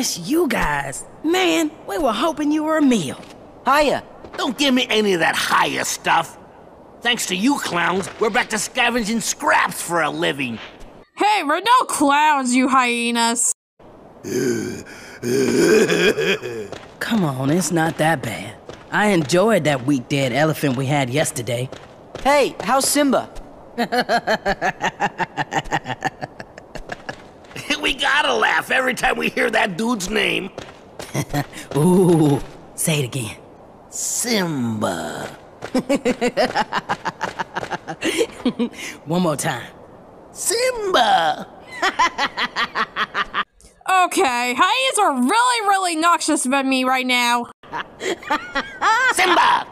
It's you guys. Man, we were hoping you were a meal. Hiya. Don't give me any of that higher stuff. Thanks to you clowns, we're back to scavenging scraps for a living. Hey, we're no clowns, you hyenas. Come on, it's not that bad. I enjoyed that weak dead elephant we had yesterday. Hey, how's Simba? we gotta laugh every time we hear that dude's name. Ooh, say it again. Simba. One more time. Simba. Okay, hyenas are really, really noxious about me right now. Simba.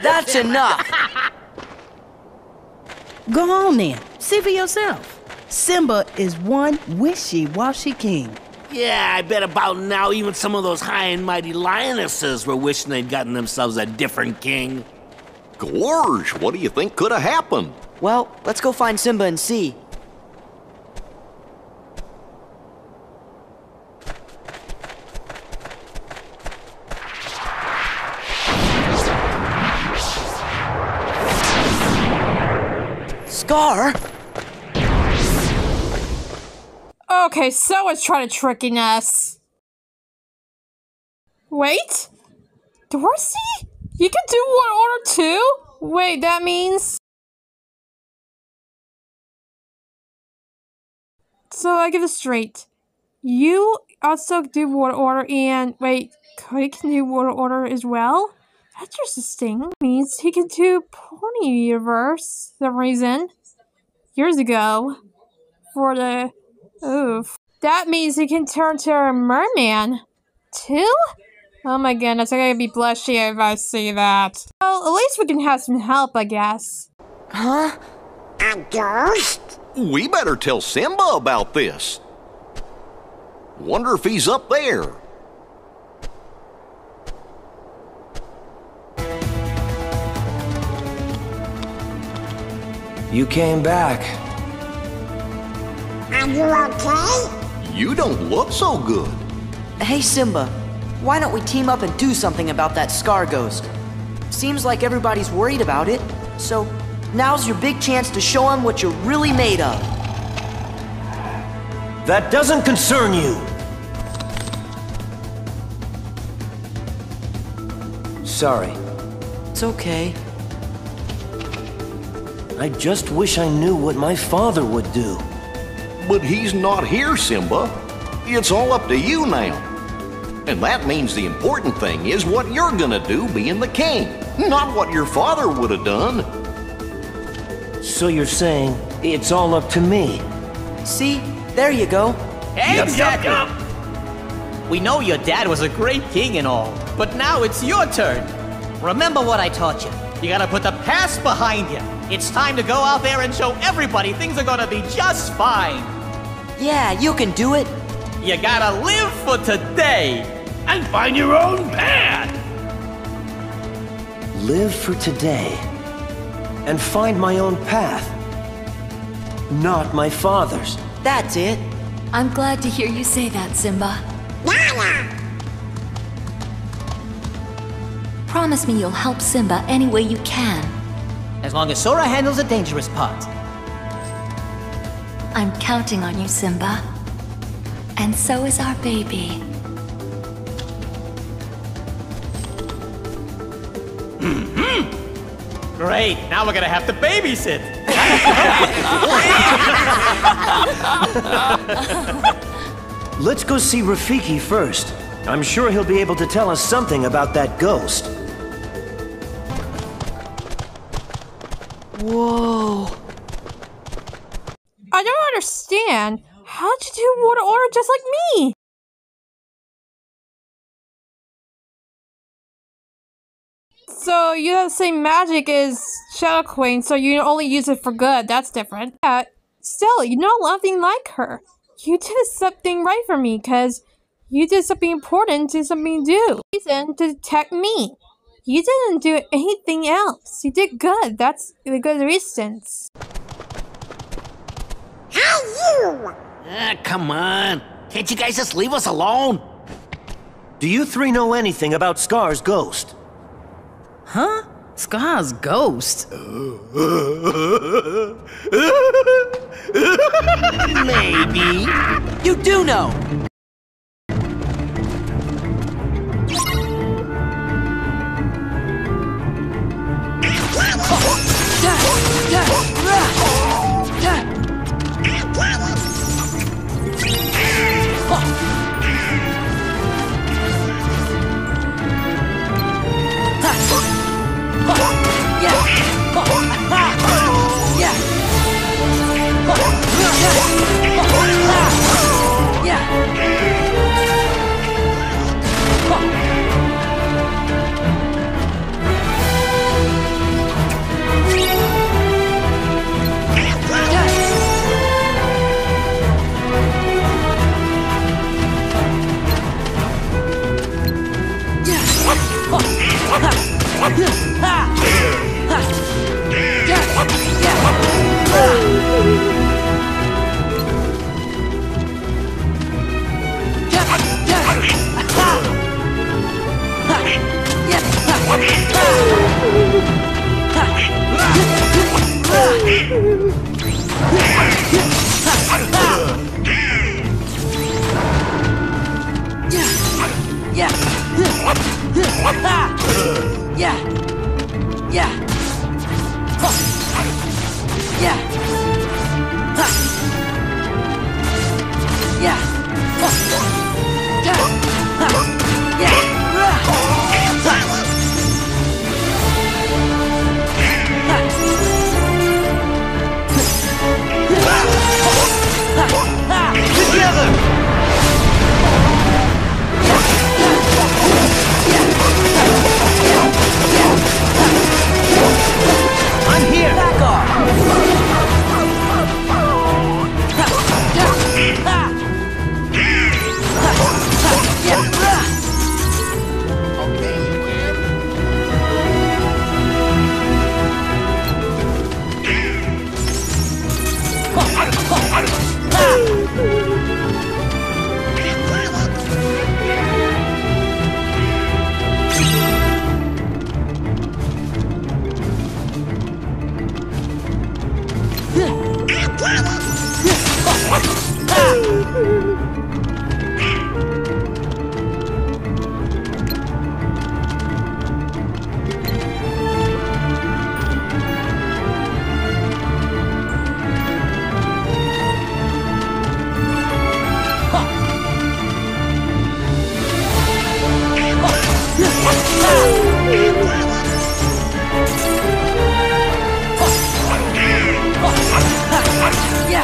That's enough. Go on then. See for yourself. Simba is one wishy-washy king. Yeah, I bet about now even some of those high and mighty lionesses were wishing they'd gotten themselves a different king. Gorge, what do you think could have happened? Well, let's go find Simba and see. Scar? Okay, someone's trying to tricking us. Wait? Dorsey? You can do one order too? Wait, that means... So I get this straight. You also do water order and wait, Cody can do water order as well? That's interesting. Means he can do Pony Universe some reason. Years ago. For the Oof. That means he can turn to a merman. Too? Oh my goodness, I'm gonna be blushing if I see that. Well, at least we can have some help, I guess. Huh? A ghost? We better tell Simba about this. Wonder if he's up there. You came back. Are you okay? You don't look so good. Hey, Simba. Why don't we team up and do something about that Scar Ghost? Seems like everybody's worried about it, so now's your big chance to show them what you're really made of. That doesn't concern you. Sorry. It's okay. I just wish I knew what my father would do. But he's not here, Simba. It's all up to you now. And that means the important thing is what you're gonna do being the king, not what your father would have done. So you're saying it's all up to me? See? There you go. Exactly. We know your dad was a great king and all, but now it's your turn. Remember what I taught you. You gotta put the past behind you. It's time to go out there and show everybody things are gonna be just fine. Yeah, you can do it. You gotta live for today. And find your own path. Live for today. And find my own path. Not my father's. That's it. I'm glad to hear you say that, Simba. Nala! Promise me you'll help Simba any way you can. As long as Sora handles the dangerous part. I'm counting on you, Simba. And so is our baby. Mm-hmm. Great, now we're gonna have to babysit. Let's go see Rafiki first. I'm sure he'll be able to tell us something about that ghost. Whoa. I don't understand. How'd you do water order just like me? So you have the same magic as Shadow Queen, so you only use it for good. That's different. Yeah, still, you're not nothing like her. You did something right for me, cause you did something important to something do. Reason to detect me. You didn't do anything else. You did good. That's a good reasons. you! Ah, come on. Can't you guys just leave us alone? Do you three know anything about Scar's ghost? Huh? Scar's ghost? Maybe. You do know! I'm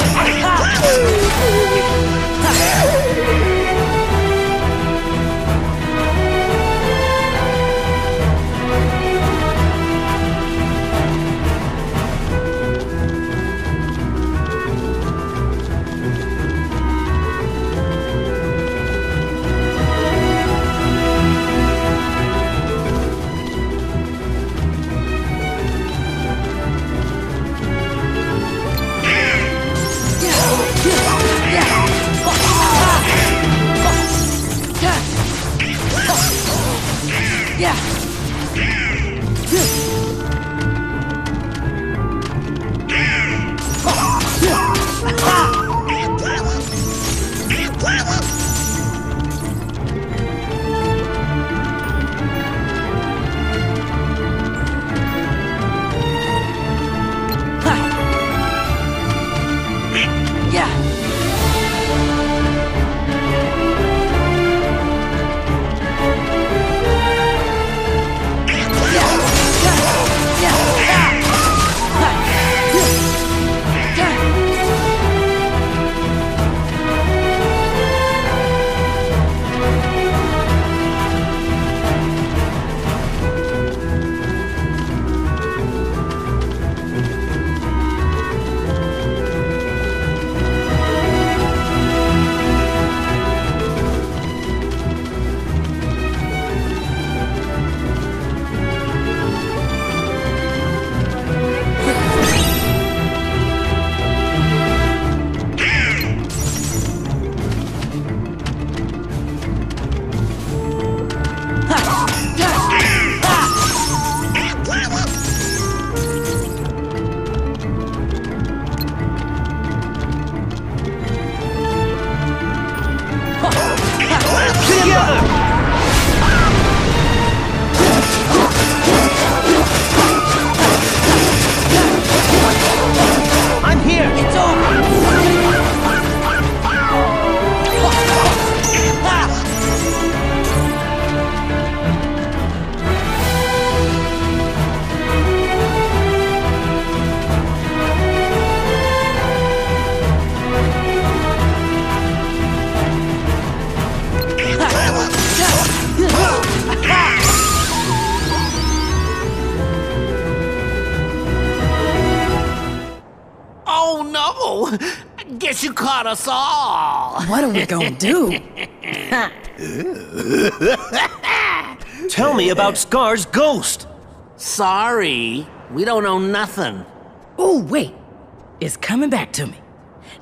Ha ha ha! Us all. What are we gonna do? Tell me about Scar's ghost. Sorry, we don't know nothing. Oh, wait. It's coming back to me.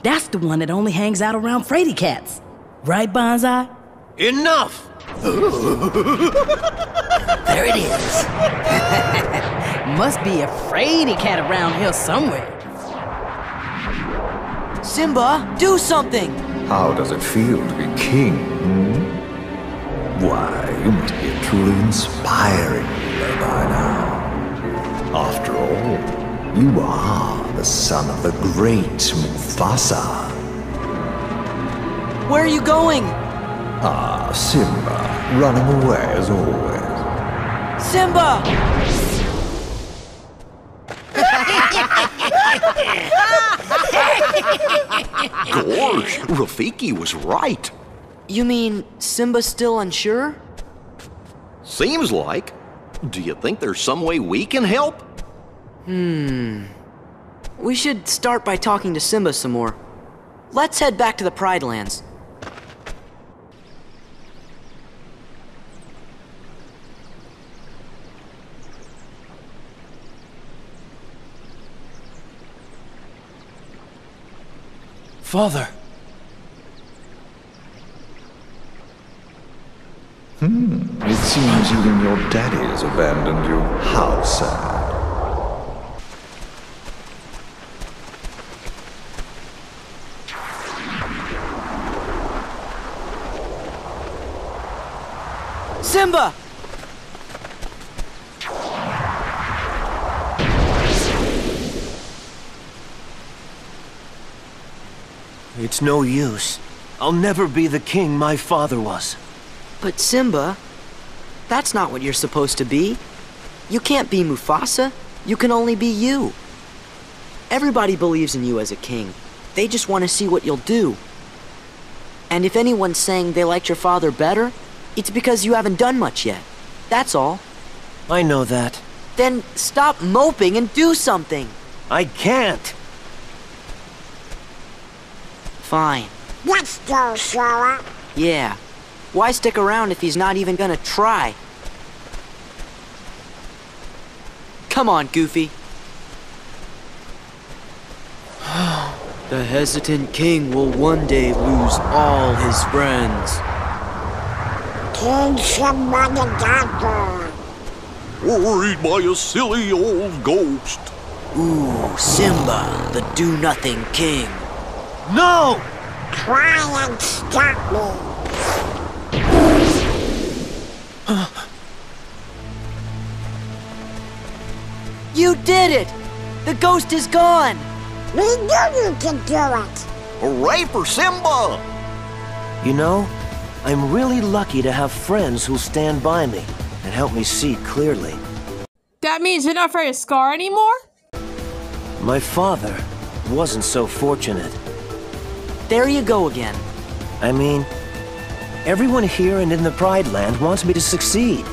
That's the one that only hangs out around Frady cats. Right, Banzai? Enough! There it is. Must be a Frady cat around here somewhere. Simba, do something! How does it feel to be king? hmm? Why, you must be a truly inspiring ruler by now. After all, you are the son of the great Mufasa. Where are you going? Ah, Simba, running away as always. Simba! Gosh, Rafiki was right. You mean Simba's still unsure? Seems like. Do you think there's some way we can help? Hmm. We should start by talking to Simba some more. Let's head back to the Pride Lands. Father, Hmm. It seems even your daddy's abandoned you. How sad. Simba! It's no use. I'll never be the king my father was. But Simba, that's not what you're supposed to be. You can't be Mufasa. You can only be you. Everybody believes in you as a king. They just want to see what you'll do. And if anyone's saying they liked your father better, it's because you haven't done much yet. That's all. I know that. Then stop moping and do something. I can't. Fine. Let's go, Sora. Yeah. Why stick around if he's not even gonna try? Come on, Goofy. the hesitant king will one day lose all his friends. King Simba. Worried by a silly old ghost. Ooh, Simba, the do-nothing king. No! Try and stop me. You did it! The ghost is gone! We knew you could do it. Hooray for Simba! You know, I'm really lucky to have friends who'll stand by me and help me see clearly. That means you're not afraid of Scar anymore? My father wasn't so fortunate. There you go again. I mean, everyone here and in the Pride Land wants me to succeed.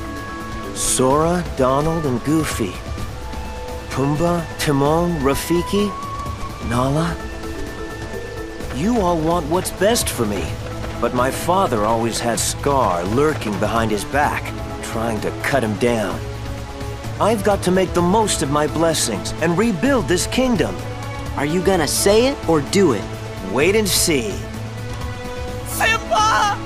Sora, Donald, and Goofy. Pumbaa, Timon, Rafiki, Nala. You all want what's best for me. But my father always had Scar lurking behind his back, trying to cut him down. I've got to make the most of my blessings and rebuild this kingdom. Are you gonna say it or do it? Wait and see. Simba!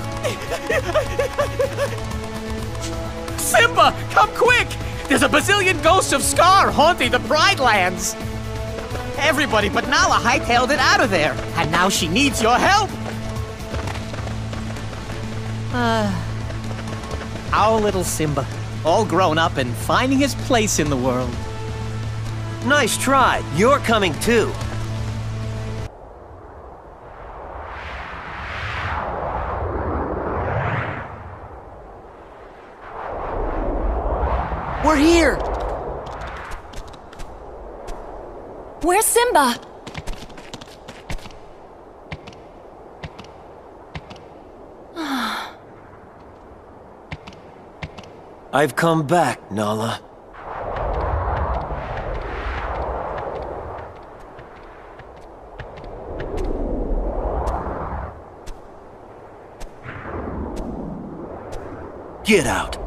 Simba, come quick! There's a bazillion ghosts of Scar haunting the Pride Lands! Everybody but Nala hightailed it out of there, and now she needs your help! Uh, our little Simba, all grown up and finding his place in the world. Nice try. You're coming too. We're here! Where's Simba? I've come back, Nala. Get out!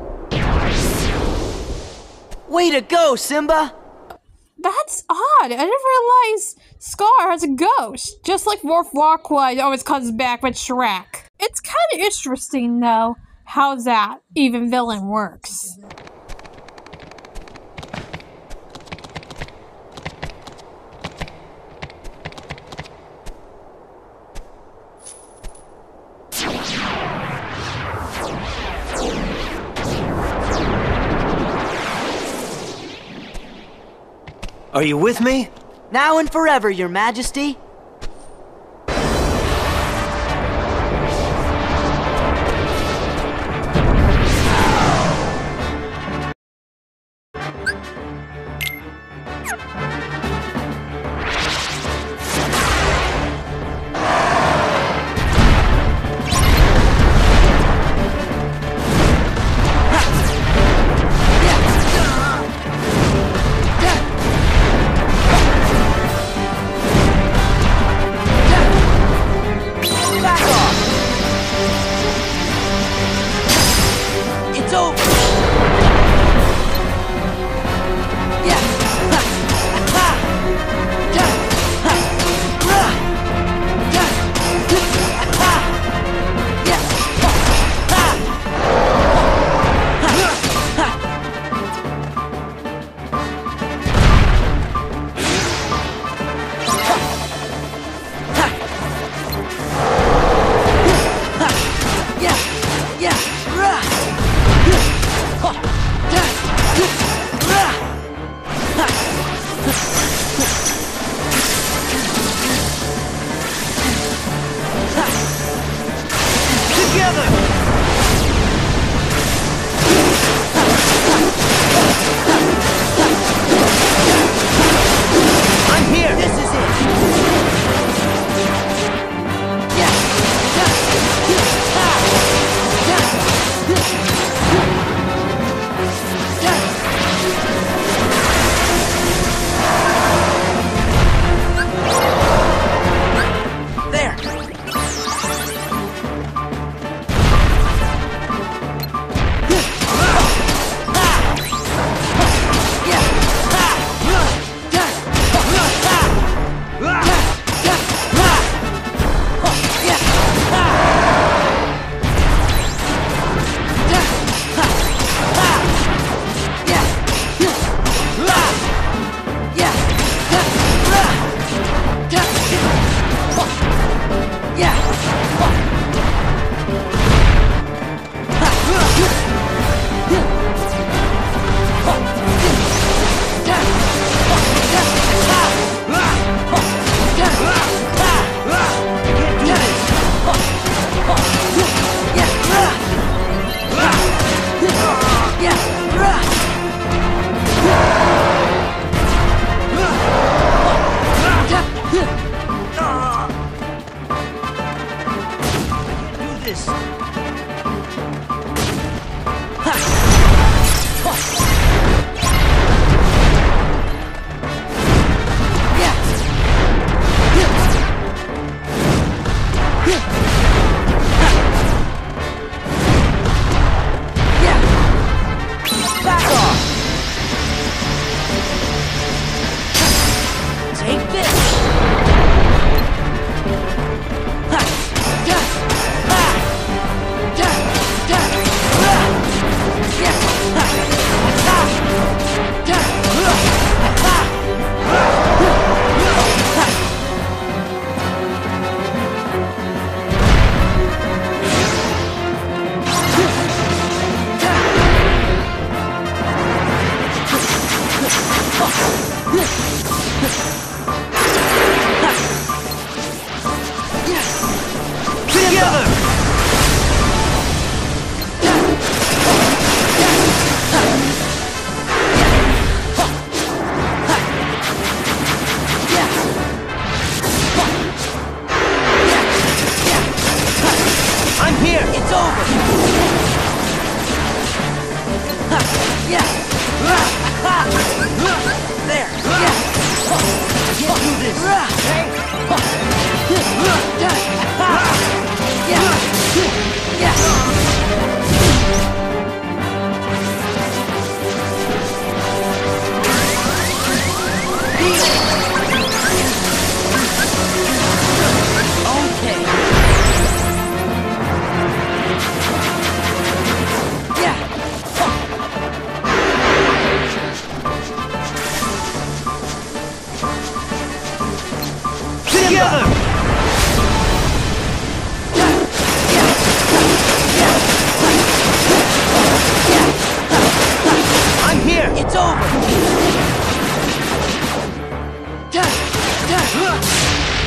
Way to go, Simba! That's odd. I didn't realize Scar has a ghost, just like Wolf Walkwood always comes back with Shrek. It's kind of interesting, though, how that even villain works. Are you with me? Now and forever, Your Majesty.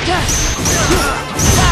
Yes!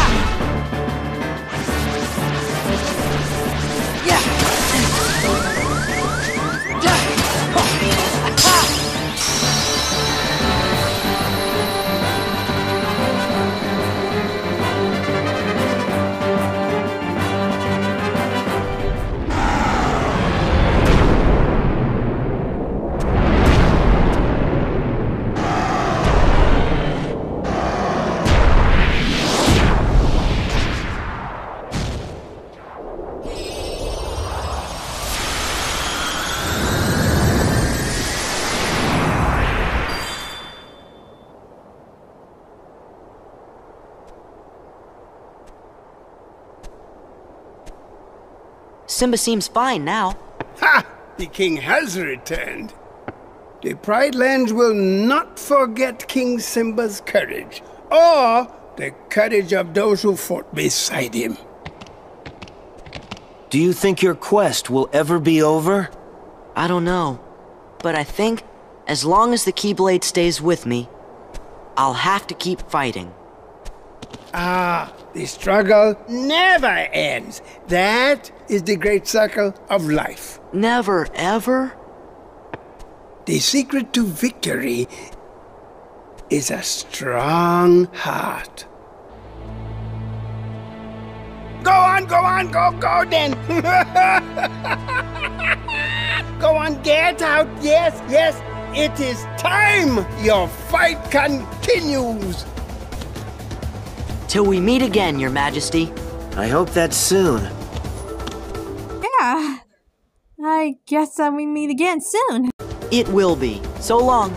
Simba seems fine now. Ha! The king has returned. The Pride Lands will not forget King Simba's courage, or the courage of those who fought beside him. Do you think your quest will ever be over? I don't know. But I think, as long as the Keyblade stays with me, I'll have to keep fighting. Ah, the struggle never ends. That is the great circle of life. Never, ever? The secret to victory is a strong heart. Go on, go on, go, go then. go on, get out. Yes, yes, it is time. Your fight continues. Till we meet again, Your Majesty. I hope that's soon. Yeah. I guess that we meet again soon. It will be. So long.